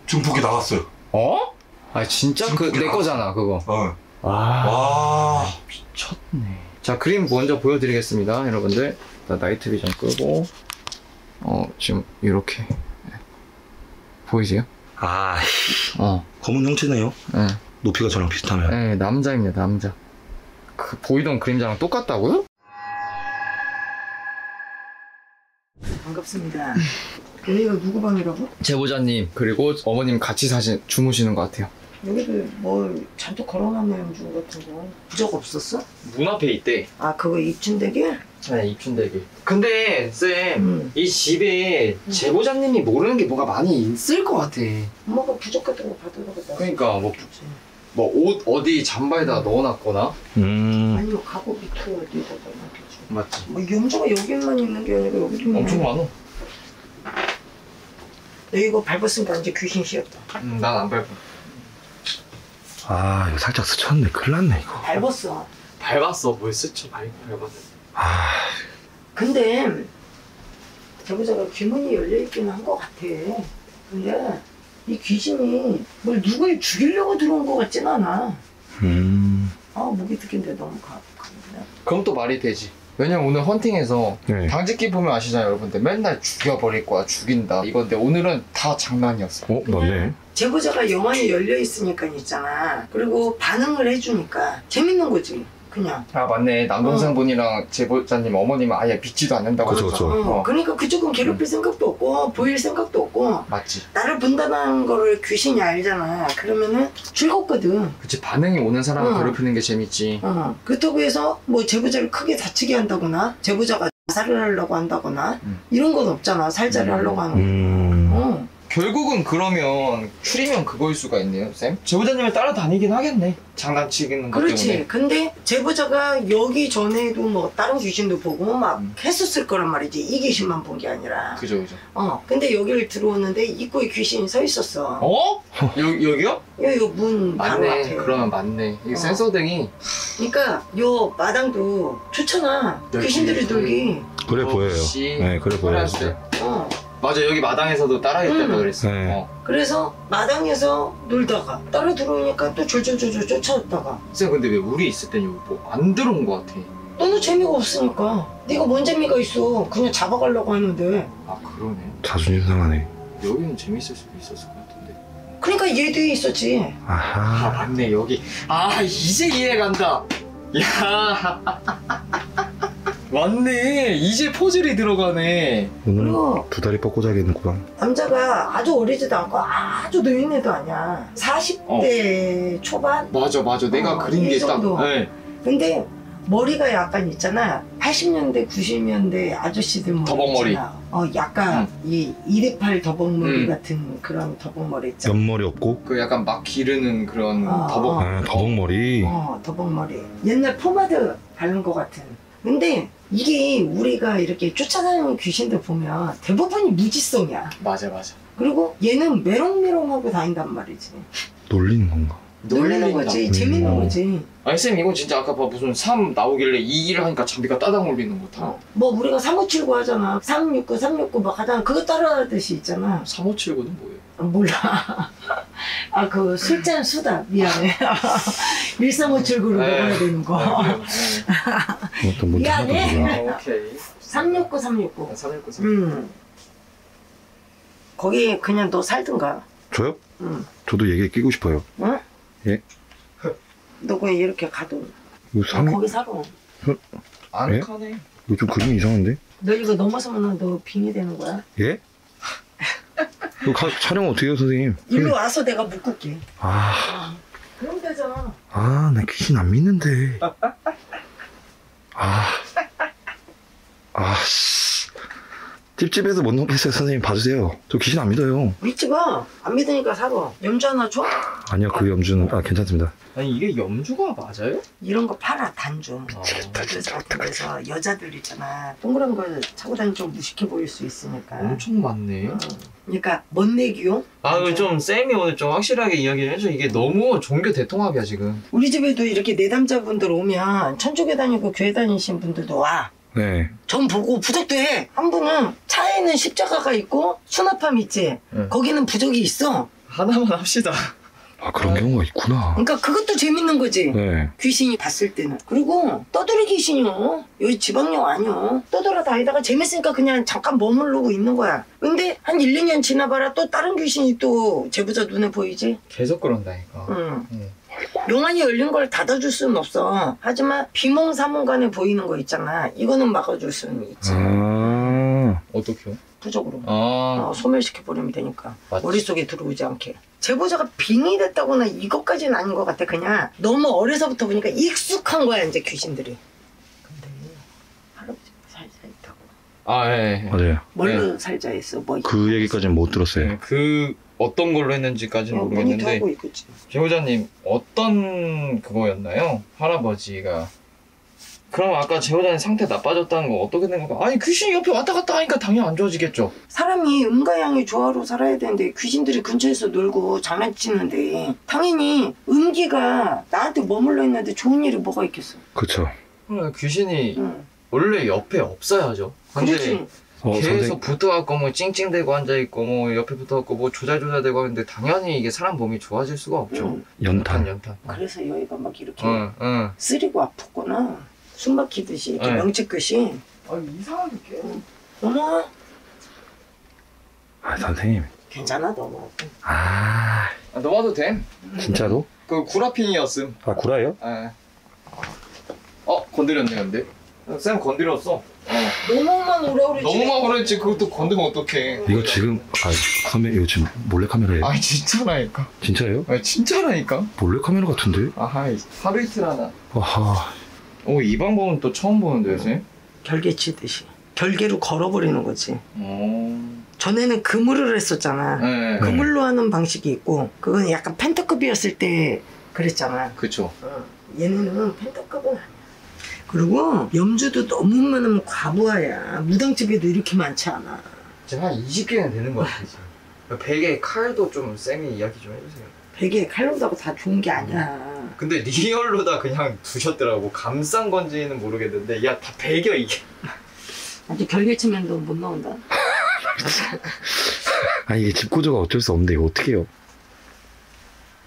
중폭이 나갔어요. 어? 아 진짜? 그 내 거잖아 그거 어. 와 와. 미쳤네. 자, 그림 먼저 보여드리겠습니다, 여러분들. 자, 나이트 비전 끄고, 어, 지금, 이렇게. 네. 보이세요? 아, 어, 검은 형체네요. 예. 높이가 저랑 비슷하면. 예, 남자입니다, 남자. 그, 보이던 그림자랑 똑같다고요? 반갑습니다. 여기가 누구 방이라고? 제보자님, 그리고 어머님 같이 사신, 주무시는 것 같아요. 여기도 뭐 잔뜩 걸어놨네 영주 같은 거. 부적 없었어? 문 앞에 있대. 아 그거 입춘대게? 네, 입춘대기. 근데, 쌤, 응. 이 집에 제보자님이 모르는 게 뭐가 많이 있을 것 같아. 엄마가 부적 같은 거 받으라고 나. 그러니까, 뭐, 뭐, 옷 어디 잠바에다 넣어놨거나. 음. 아니면 가구 밑에 어디다가 놔두지. 맞지. 뭐 영주가 여기만 있는 게 아니고 여기도 있네. 엄청 많아. 너 이거 밟았으니까 이제 귀신 씌었다. 음, 난안 밟아. 아, 이거 살짝 스쳤네. 큰일 났네, 이거. 밟았어. 밟았어. 뭘 스쳐 밟, 밟았네. 아, 근데 제보자가 귀문이 열려 있기는 한 것 같아. 근데 이 귀신이 뭘 누굴 죽이려고 들어온 것 같진 않아. 음. 아 목이 듣긴데 너무 가. 그럼 또 말이 되지. 왜냐면 오늘 헌팅에서 네. 당직기 보면 아시잖아요, 여러분들. 맨날 죽여버릴 거야, 죽인다. 이건데 오늘은 다 장난이었어. 어, 맞네. 제보자가 영안이 열려 있으니까 있잖아. 그리고 반응을 해주니까 재밌는 거지. 그냥. 아, 맞네. 남동생분이랑 제보자님 어머님은 아예 믿지도 않는다고 그쵸, 그랬잖아. 그쵸. 어, 어, 그러니까 그쪽은 괴롭힐 생각도 없고 보일 생각도 없고 맞지. 나를 본다는 거를 귀신이 알잖아. 그러면은 즐겁거든. 그치, 반응이 오는 사람을 어. 괴롭히는 게 재밌지. 어. 그렇다고 해서 뭐 제보자를 크게 다치게 한다거나 제보자가 살을 하려고 한다거나 음. 이런 건 없잖아. 살자리 음. 하려고 하는 거. 음. 어. 결국은 그러면 추리면 그거일 수가 있네요, 쌤. 제보자님을 따라다니긴 하겠네. 장난치기는 것 그렇지. 때문에. 근데 제보자가 여기 전에도 뭐 다른 귀신도 보고 막 음. 했었을 거란 말이지. 이 귀신만 본 게 아니라. 그죠, 그죠. 어. 근데 여기를 들어오는데 입구에 귀신이 서 있었어. 어? 여, 여기요? 여기 문 바로 맞네. 앞에. 그러면 맞네. 이 어. 센서등이 그러니까 요 마당도 좋잖아. 귀신들이 여기. 돌기. 그래 보여요. 네, 그래 보여요. 맞아, 여기 마당에서도 따라했다고 음. 그랬어. 네. 어. 그래서 마당에서 놀다가 따라 들어오니까 또 졸졸졸졸 쫓아왔다가 쌤, 근데 왜 우리 있을 땐 여기 뭐안 들어온 것 같아? 너는 재미가 없으니까 네가 뭔 재미가 있어 그냥 잡아가려고 하는데 아, 그러네. 자존심 상하네. 여기는 재밌을 수도 있었을 것 같은데. 그러니까 얘 뒤에 있었지 아, 아하. 맞네, 여기. 아, 이제 이해 간다. 야 맞네. 이제 포즐이 들어가네. 오늘 그리고 두 다리 뻗고 자겠는구만. 남자가 아주 어리지도 않고 아주 노인네도 아니야 40대 초반? 맞아, 맞아. 내가 어, 그린 이 게 딱. 정도. 네. 근데 머리가 약간 있잖아 80년대 90년대 아저씨들 머리 더벅머리. 있잖아. 어 약간 이 2대8 더벅머리 음. 같은 그런 더벅머리 있잖아 옆머리 없고. 그 약간 막 기르는 그런 어, 더벅. 어. 아, 더벅머리. 어, 더벅머리. 옛날 포마드 바른 것 같은. 근데 이게 우리가 이렇게 쫓아다니는 귀신들 보면 대부분이 무지성이야. 맞아, 맞아. 그리고 얘는 메롱메롱하고 다닌단 말이지. 놀리는 건가? 놀리는. 거지. 음. 재밌는 거지. 아니 쌤 이거 진짜 아까 봐 무슨 3 나오길래 2를 하니까 장비가 따당 올리는 거 다. 어. 뭐 우리가 3579 하잖아. 369, 369 막 하잖아. 그거 따라하듯이 있잖아. 3579는 뭐예요? 아, 몰라. 아, 그 술잔 수다. 미안해. 1357구로 네. 먹어야 되는 거. 아? 네. 하나도 미안해. 아, 오케이. 369, 369. 319, 3 음. 거기 그냥 너 살든가. 저요? 응. 저도 얘기에 끼고 싶어요. 응? 예. 너 그냥 이렇게 가도. 이거 너 상, 거기 살아. 안 예? 카네. 이거 좀 그림이 이상한데? 너 이거 넘어서면 너 빙이 되는 거야. 예? 이거 가, 촬영 어떻게 해요, 선생님? 일로 와서 내가 묶을게. 아, 그럼 되잖아. 아, 나 귀신 안 믿는데. 아, 아, 씨. 찝찝해서 못 넘겠어요, 선생님. 봐주세요. 저 귀신 안 믿어요. 믿지 마. 안 믿으니까 살아. 염주 하나 줘? 아니요, 그 염주는, 아, 괜찮습니다. 아니 이게 염주가 맞아요? 이런 거 팔아, 단주. 아, 그래서 어떤 데서 여자들 있잖아. 동그란 걸 차고 다니면 좀 무식해 보일 수 있으니까. 엄청 많네. 응. 그러니까 멋내기용? 아, 그 좀 쌤이 오늘 좀 확실하게 이야기를 해줘. 이게 너무 종교 대통합이야 지금. 우리 집에도 이렇게 내담자분들 오면 천주교 다니고 교회 다니신 분들도 와. 네. 전 보고 부적도 해. 한 분은 차에는 십자가가 있고 수납함 있지. 응. 거기는 부적이 있어. 하나만 합시다. 아, 그런 경우가 있구나. 그러니까 그것도 재밌는 거지. 네. 귀신이 봤을 때는. 그리고 떠돌이 귀신이요. 여기 지방령 아니요. 떠돌아 다니다가 재밌으니까 그냥 잠깐 머무르고 있는 거야. 근데 한 1, 2년 지나봐라 또 다른 귀신이 또 제보자 눈에 보이지? 계속 그런다니까. 응. 응. 영안이 열린 걸 닫아줄 수는 없어. 하지만 비몽사몽간에 보이는 거 있잖아. 이거는 막아줄 수는 있지. 아, 어떻게요? 부적으로. 아, 어, 소멸시켜 버리면 되니까. 맞지. 머릿속에 들어오지 않게. 제보자가 빙이 됐다거나 이것까지는 아닌 것 같아. 그냥 너무 어려서부터 보니까 익숙한 거야, 이제 귀신들이. 근데 할아버지가 살자 있다고. 아, 예. 예. 맞아요. 뭘로 살자 했어? 뭐 그 얘기까지는 못 들었어요. 네, 그 어떤 걸로 했는지까지는 어, 모르겠는데. 제보자님 어떤 그거였나요? 할아버지가 그럼 아까 제보자님 상태 나빠졌다는 거 어떻게 된 건가? 아니 귀신이 옆에 왔다 갔다 하니까 당연히 안 좋아지겠죠. 사람이 음가양이 조화로 살아야 되는데 귀신들이 근처에서 놀고 장난치는데 당연히 음기가 나한테 머물러 있는데 좋은 일이 뭐가 있겠어? 그쵸. 그래, 귀신이 응. 원래 옆에 없어야죠. 근데 그렇지. 어, 계속 선생님. 붙어갖고 뭐 찡찡대고 앉아있고 뭐 옆에 붙어갖고 뭐 조잘조잘대고 하는데 당연히 이게 사람 몸이 좋아질 수가 없죠. 응. 연탄. 연탄. 그래서 여기가 막 이렇게 응, 응. 쓰리고 아팠구나. 숨 막히듯이 이렇게 네. 명치끝이. 아 이상하게 깨. 넘어와. 아, 선생님. 괜찮아 넘어와. 아, 아, 넘어도 됨. 진짜로? 그 구라핀이었음. 아, 구라예요? 예. 어 건드렸네 근데. 쌤 건드렸어. 어. 너무만 오라 그러지. 너무 막 그랬지 그것도 건드면 어떡해. 이거 지금, 아, 선배, 이거 지금 몰래 카메라예요? 아 진짜라니까. 진짜예요? 아 진짜라니까. 몰래 카메라 같은데? 아하 하루 이틀 하나. 아하. 오이 방법은 또 처음 보는데요 쌤. 결계 치듯이. 결계로 걸어버리는 거지. 오. 전에는 그물을 했었잖아. 네. 그물로 하는 방식이 있고 그건 약간 펜터급이었을 때 그랬잖아. 그쵸. 어, 얘네는 펜터급은 아니야. 그리고 염주도 너무 많으면 과부하야. 무당집에도 이렇게 많지 않아. 지금 한 20개는 되는 것 같아요. 지금. 베개 칼도 좀 쌤이 이야기 좀 해주세요. 베개에 칼로다고 다 좋은 게 아니야. 근데 리얼로 다 그냥 두셨더라고. 감싼 건지는 모르겠는데 야다 배겨 이게. 아직 결계치면도 못 나온다. 아 이게 집 구조가 어쩔 수 없는데 이거 어떻게 해요?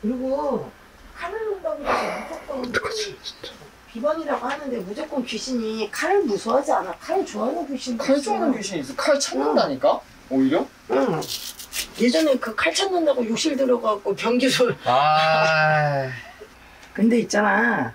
그리고 칼을 놓는다고 해서 무조건 어떡하지 진짜. 비번이라고 하는데 무조건 귀신이 칼을 무서워하지 않아. 칼 좋아하는 귀신. 칼 좋아하는 귀신이 있어. 칼 찾는다니까? 오히려? 응. 예전에 그 칼 찾는다고 욕실 들어가고 변기소. 아. 근데 있잖아.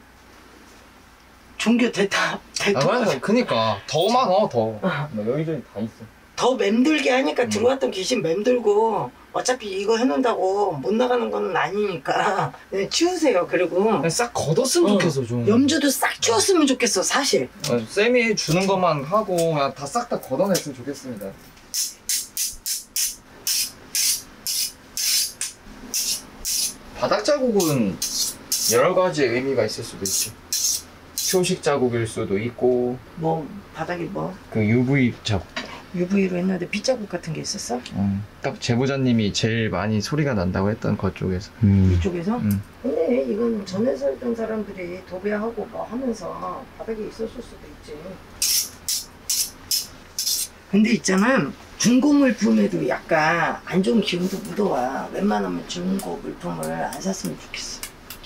종교 대타 아, 대타 맞아. 그니까 더 많어 더. 어. 뭐 여기저기 다 있어. 더 맴돌게 하니까 음. 들어왔던 귀신 맴돌고 어차피 이거 해놓는다고 못 나가는 건 아니니까 그냥 치우세요. 그리고 그냥 싹 걷었으면 어. 좋겠어 좀. 염주도 싹 치웠으면 좋겠어 사실. 어, 쌤이 주는 것만 하고 그냥 다 싹 다 걷어냈으면 좋겠습니다. 바닥 자국은 여러 가지 의미가 있을 수도 있죠. 표식 자국일 수도 있고 뭐 바닥에 뭐그 UV 자국. UV로 했는데 빗자국 같은 게 있었어? 음, 딱 제보자님이 제일 많이 소리가 난다고 했던 것 쪽에서. 음. 이쪽에서? 음. 근데 이건 전에 살던 사람들이 도배하고 뭐 하면서 바닥에 있었을 수도 있지. 근데 있잖아. 중고 물품에도 약간 안 좋은 기운도 묻어와. 웬만하면 중고 물품을 안 샀으면 좋겠어.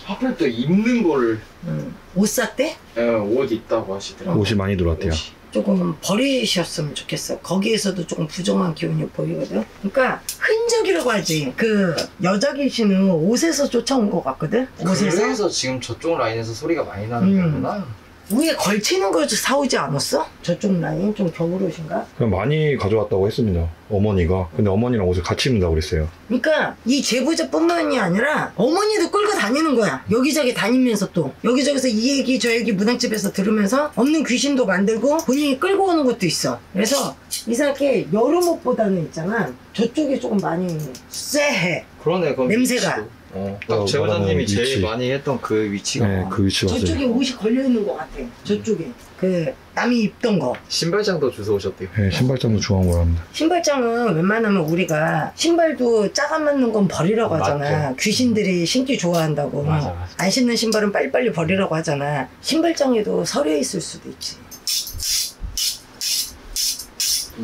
하필 또 입는 거를 응. 옷 샀대? 예, 옷 있다고 하시더라고요. 옷이 많이 들어왔대요. 옷이. 조금 버리셨으면 좋겠어. 거기에서도 조금 부정한 기운이 보이거든. 그러니까 흔적이라고 하지. 그 여자 귀신은 옷에서 쫓아온 것 같거든. 옷에서 그래서 지금 저쪽 라인에서 소리가 많이 나는 음. 거구나. 위에 걸치는 거 사오지 않았어? 저쪽 라인 좀 겨울옷인가? 그냥 많이 가져왔다고 했습니다. 어머니가. 근데 어머니랑 옷을 같이 입는다고 그랬어요. 그러니까 이 제보자뿐만이 아니라 어머니도 끌고 다니는 거야. 여기저기 다니면서 또 여기저기서 이 얘기 저 얘기 무당집에서 들으면서 없는 귀신도 만들고 본인이 끌고 오는 것도 있어. 그래서 이상하게 여름 옷보다는 있잖아. 저쪽이 조금 많이 쎄해. 그러네, 그 냄새가. 어, 어, 딱 제보자님이 말하는 제일 위치. 많이 했던 그 위치가 네, 그 위치 저쪽에. 옷이 걸려 있는 것 같아. 저쪽에 그 남이 입던 거. 신발장도 주워 오셨대요. 네, 신발장도 좋아한 거랍니다. 신발장은 웬만하면 우리가 신발도 짜가 맞는 건 버리라고 하잖아. 맞죠. 귀신들이 신기 좋아한다고. 맞아, 맞아. 안 신는 신발은 빨리빨리 버리라고 하잖아. 신발장에도 서려 있을 수도 있지.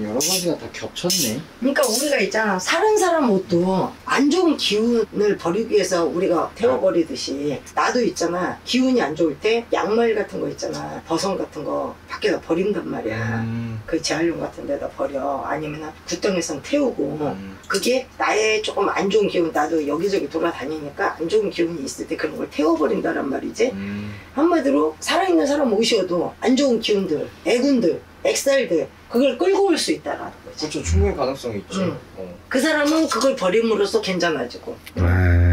여러 가지가 다 겹쳤네. 그러니까 우리가 있잖아. 사는 사람 옷도 안 좋은 기운을 버리기 위해서 우리가 태워버리듯이 나도 있잖아. 기운이 안 좋을 때 양말 같은 거 있잖아. 버선 같은 거 밖에다 버린단 말이야. 음, 그 재활용 같은 데다 버려. 아니면 구덩이성 태우고. 음. 그게 나의 조금 안 좋은 기운 나도 여기저기 돌아다니니까 안 좋은 기운이 있을 때 그런 걸 태워버린다란 말이지 음. 한마디로 살아있는 사람 오셔도 안 좋은 기운들 애군들 액살들 그걸 끌고 올 수 있다라는 그렇죠. 충분히 가능성이 있지. 응. 어. 그 사람은 그걸 버림으로써 괜찮아지고 네.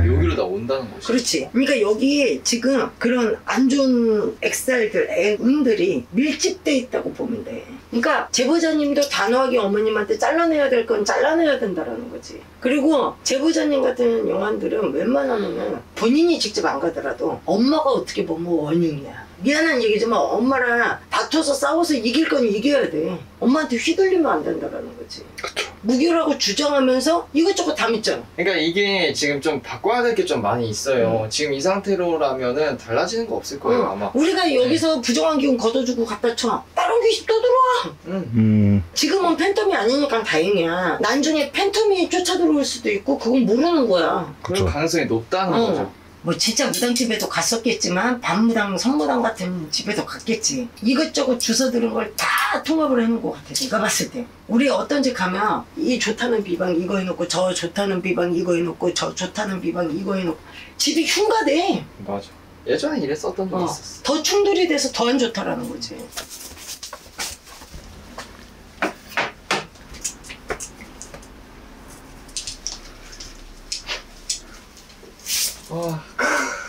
여기로 다 온다는 거지. 그렇지 그러니까 여기 지금 그런 안 좋은 액살들 애군들이 밀집돼 있다고 보면 돼 그러니까 제보자님도 단호하게 어머님한테 잘라내야 될 건 잘라내야 된다라는 거지 그리고 제보자님 같은 영화들은 웬만하면은 본인이 직접 안 가더라도 엄마가 어떻게 보면 원흉이야 미안한 얘기지만 엄마랑 다퉈서 싸워서 이길 건 이겨야 돼 엄마한테 휘둘리면 안 된다라는 거지 그쵸. 무교라고 주장하면서 이것저것 다 믿잖아 그러니까 이게 지금 좀 바꿔야 될 게 좀 많이 있어요. 지금 이 상태로라면은 달라지는 거 없을 거예요, 어, 아마. 우리가 여기서 부정한 기운 걷어주고 갖다 쳐. 다른 귀신 또 들어와. 음. 음, 지금은 팬텀이 아니니까 다행이야. 나중에 팬텀이 쫓아 들어올 수도 있고 그건 모르는 거야. 그럴 그쵸. 가능성이 높다는 어. 거죠. 뭐 진짜 무당 집에도 갔었겠지만 반무당, 성무당 같은 집에도 갔겠지. 이것저것 주워 들은 걸 다 통합을 해놓은 것 같아. 내가 봤을 때. 우리 어떤 집 가면 이 좋다는 비방 이거 해놓고 저 좋다는 비방 이거 해놓고 저 좋다는 비방 이거 해놓고 집이 흉가돼. 맞아. 예전에 이랬었던 적 어. 있었어. 더 충돌이 돼서 더 안 좋다라는 거지. 와,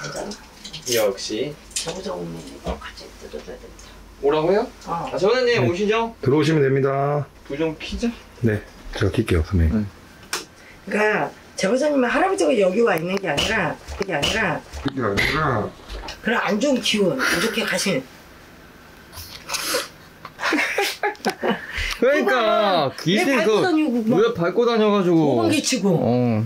맞아. 역시. 저거저 오면 이거 같이 뜯어줘야 되겠다. 오라고 해요? 어. 아, 네. 오시죠. 들어오시면 됩니다. 부좀 키자. 네, 제가 킬게요, 선배님. 그러니까 제보자님은 할아버지가 여기 와 있는 게 아니라 그게 아니라 그게 아니라 그런 안 좋은 기운 이렇게 가신 그러니까 밟고 그 다니고 막왜 밟고 다녀가지고. 오방개치고 어.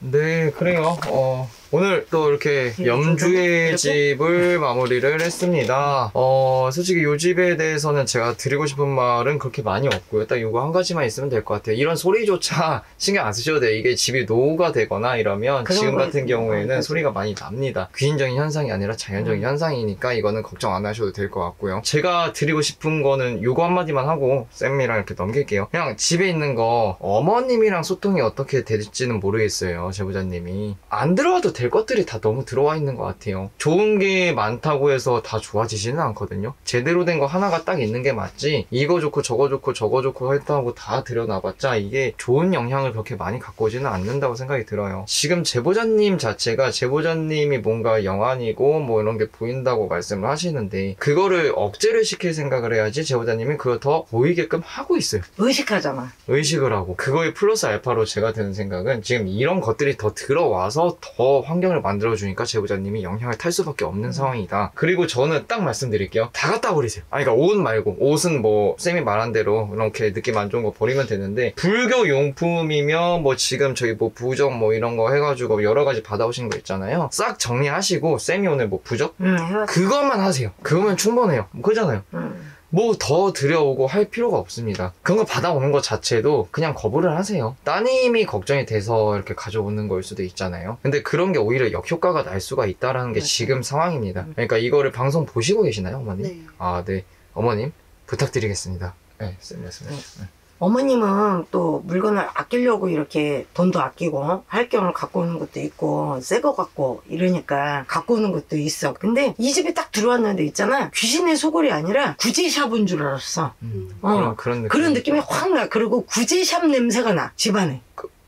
네, 그래요. 어, 오늘 또 이렇게 네, 염주의 그리고? 집을 마무리를 했습니다. 어, 솔직히 이 집에 대해서는 제가 드리고 싶은 말은 그렇게 많이 없고요. 딱 이거 한 가지만 있으면 될 것 같아요. 이런 소리조차 신경 안 쓰셔도 돼요. 이게 집이 노후가 되거나 이러면 지금 거 같은 있습니다. 경우에는 맞아요. 소리가 많이 납니다. 귀인적인 현상이 아니라 자연적인 음. 현상이니까 이거는 걱정 안 하셔도 될 것 같고요. 제가 드리고 싶은 거는 요거 한마디만 하고 쌤이랑 이렇게 넘길게요. 그냥 집에 있는 거 어머님이랑 소통이 어떻게 될지는 모르겠어요. 제보자님이. 안 들어와도 될 것들이 다 너무 들어와 있는 것 같아요. 좋은 게 많다고 해서 다 좋아지지는 않거든요. 제대로 된 거 하나가 딱 있는 게 맞지. 이거 좋고 저거 좋고 저거 좋고 했다고 다 들여놔봤자 이게 좋은 영향을 그렇게 많이 갖고 오지는 않는다고 생각이 들어요. 지금 제보자님 자체가 제보자님이 뭔가 영안이고 뭐 이런 게 보인다고 말씀을 하시는데 그거를 억제를 시킬 생각을 해야지 제보자님이 그걸 더 보이게끔 하고 있어요. 의식하잖아 의식을 하고 그거에 플러스 알파로 제가 드는 생각은 지금 이런 것들이 더 들어와서 더 환경을 만들어주니까 제보자님이 영향을 탈 수밖에 없는 상황이다. 그리고 저는 딱 말씀드릴게요. 다 갖다 버리세요. 아니 그러니까 옷 말고 옷은 뭐 쌤이 말한 대로 이렇게 느낌 안 좋은 거 버리면 되는데 불교 용품이면 뭐 지금 저희 뭐 부적 뭐 이런 거 해가지고 여러 가지 받아오신 거 있잖아요. 싹 정리하시고 쌤이 오늘 뭐 부적 응 해봤어 그것만 하세요. 그거면 충분해요. 그잖아요. 응. 뭐 더 들여오고 할 필요가 없습니다. 그런 거 받아오는 것 자체도 그냥 거부를 하세요. 따님이 걱정이 돼서 이렇게 가져오는 걸 수도 있잖아요. 근데 그런 게 오히려 역효과가 날 수가 있다라는 게 맞아요. 지금 상황입니다. 음. 그러니까 이거를 방송 보시고 계시나요, 어머님? 네. 아, 네. 어머님, 부탁드리겠습니다. 네, 쌤 말씀해 주세요. 어머님은 또 물건을 아끼려고 이렇게 돈도 아끼고 할경을 갖고 오는 것도 있고 새 거 갖고 이러니까 갖고 오는 것도 있어. 근데 이 집에 딱 들어왔는데 있잖아. 귀신의 소골이 아니라 구제샵인 줄 알았어. 음, 어, 그런, 그런 느낌. 그런 느낌이 확 나. 그리고 구제샵 냄새가 나 집안에.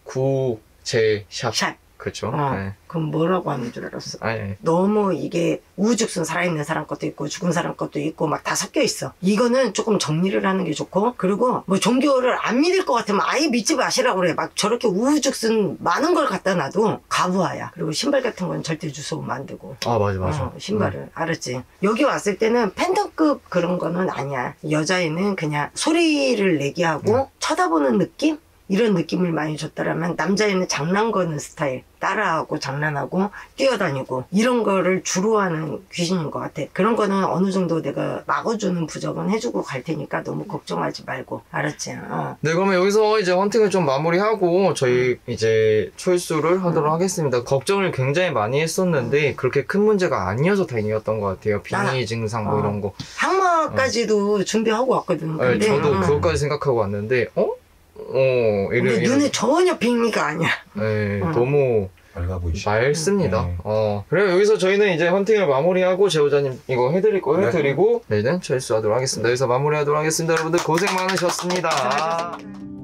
구, 제, 샵. 샵 그렇죠. 어. 네. 그럼 뭐라고 하는 줄 알았어 아니, 아니. 너무 이게 우죽순 살아있는 사람 것도 있고 죽은 사람 것도 있고 막 다 섞여 있어. 이거는 조금 정리를 하는 게 좋고 그리고 뭐 종교를 안 믿을 것 같으면 아예 믿지 마시라고 그래. 막 저렇게 우죽순 많은 걸 갖다 놔도 가부아야. 그리고 신발 같은 건 절대 주워오면 안 되고. 아, 맞아, 맞아. 어, 신발을 알았지. 여기 왔을 때는 팬덤급 그런 거는 아니야. 여자애는 그냥 소리를 내게 하고 음. 쳐다보는 느낌 이런 느낌을 많이 줬더라면 남자애는 장난 거는 스타일 따라하고 장난하고 뛰어다니고 이런 거를 주로 하는 귀신인 것 같아. 그런 거는 어느 정도 내가 막아주는 부적은 해주고 갈 테니까 너무 걱정하지 말고 알았지? 어. 네, 그러면 여기서 이제 헌팅을 좀 마무리하고 저희 이제 철수를 하도록 음. 하겠습니다. 걱정을 굉장히 많이 했었는데 그렇게 큰 문제가 아니어서 다행이었던 것 같아요. 빙의 나- 증상 뭐 어. 이런 거. 항마까지도 준비하고 왔거든. 네, 근데 저도 어. 그것까지 생각하고 왔는데, 어? 어, 이런, 근데 이런. 눈에 전혀 빙의가 아니야. 네, 어. 너무 밝아 보이시. 맑습니다. 네. 어. 그래요, 여기서 저희는 이제 헌팅을 마무리하고 제보자님 이거 해드릴 거 네. 해드리고, 내일은 철수하도록 하겠습니다. 여기서 마무리하도록 하겠습니다. 여러분들 고생 많으셨습니다. 잘하셨습니다.